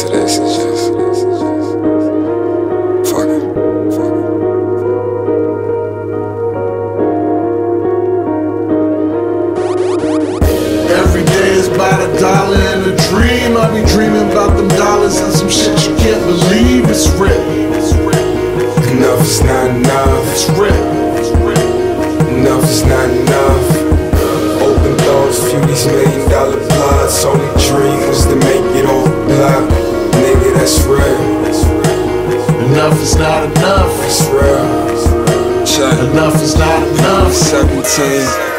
to this and just fuck it. Fuck it. Every day is about a dollar and a dream. I be dreaming about them dollars and some shit you can't believe. It's real. Enough is not enough. It's real. Enough is not enough. Open doors, few these million dollar plots. Only dream was to make Enough is not enough. It's real. Enough is not enough. 17.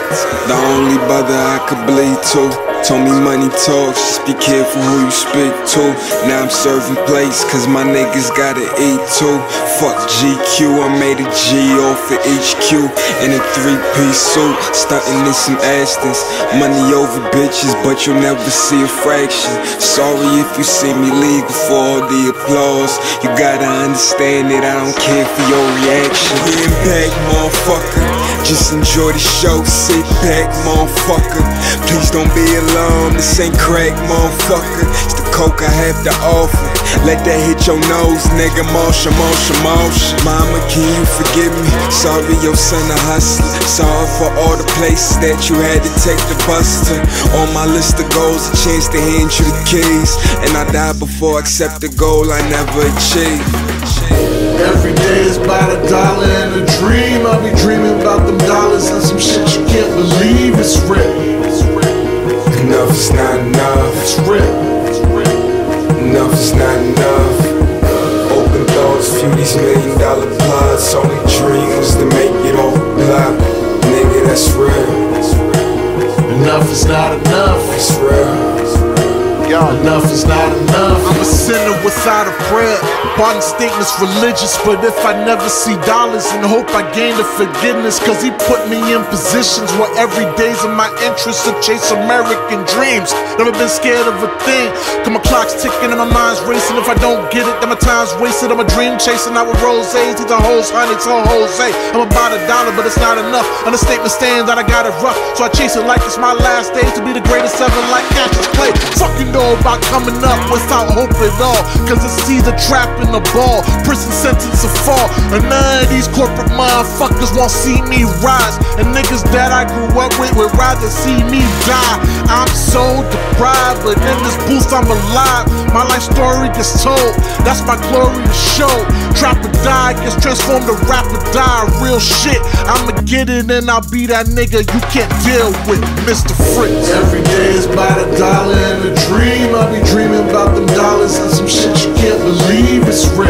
The only brother I could bleed to. Told me money talks, just be careful who you speak to. Now I'm serving plates, cause my niggas gotta eat too. Fuck GQ, I made a G off of HQ in a three piece suit. Stunting in some Astons. Money over bitches, but you'll never see a fraction. Sorry if you see me leave before all the applause. You gotta understand that I don't care for your reaction. Impact, motherfucker. Just enjoy the show, sit back, motherfucker. Please don't be alarmed, this ain't crack, motherfucker. It's the coke I have to offer. Let that hit your nose, nigga. Motion, motion, motion. Mama, can you forgive me? Sorry, your son a hustler. Sorry for all the places that you had to take the bus to. On my list of goals, a chance to hand you the keys. And I died before I accept the goal I never achieved. Every day is about a dollar and a dream. Them dollars and some shit you can't believe. It's real. Enough is not enough. It's real. Enough is not enough. Open doors, few these million dollar plots. Only dream was to make Enough is not enough. I'm a sinner without a prayer. Body statements religious, but if I never see dollars and hope I gain the forgiveness, cause he put me in positions where every day's in my interest to chase American dreams. Never been scared of a thing. Cause my clock's ticking and my mind's racing. If I don't get it, then my time's wasted. I'm a dream chasing out with roses. Are hoes, honey, all Jose. I'm a but it's not enough. Understatement stands that I got it rough. So I chase it like it's my last days to be the greatest ever, like Cassius Clay. Fucking know about coming up without hope at all. Cause it's either trap in the ball, prison sentence or fall. And none of these corporate motherfuckers won't see me rise. And niggas that I grew up with would rather see me die. I'm so deprived, but in this booth I'm alive. My life story gets told, that's my glorious show. Trap or die gets transformed to rap or die. Real shit, I'ma get it and I'll be that nigga you can't deal with, Mr. Fritz. Every day is by the dollar and a dream. I be dreaming about them dollars and some shit you can't believe. It's real.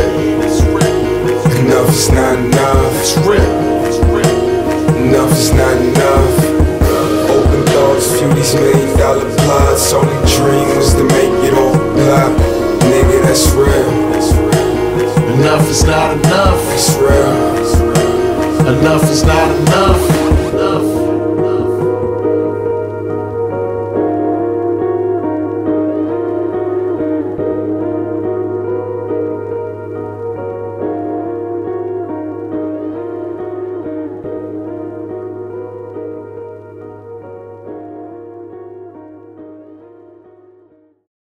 Enough is not enough. It's real. Enough is not enough. Open doors, few these million dollar plots. Only dream was to make it all block. Nigga, that's real. Enough is not enough. It's real. Enough is not enough.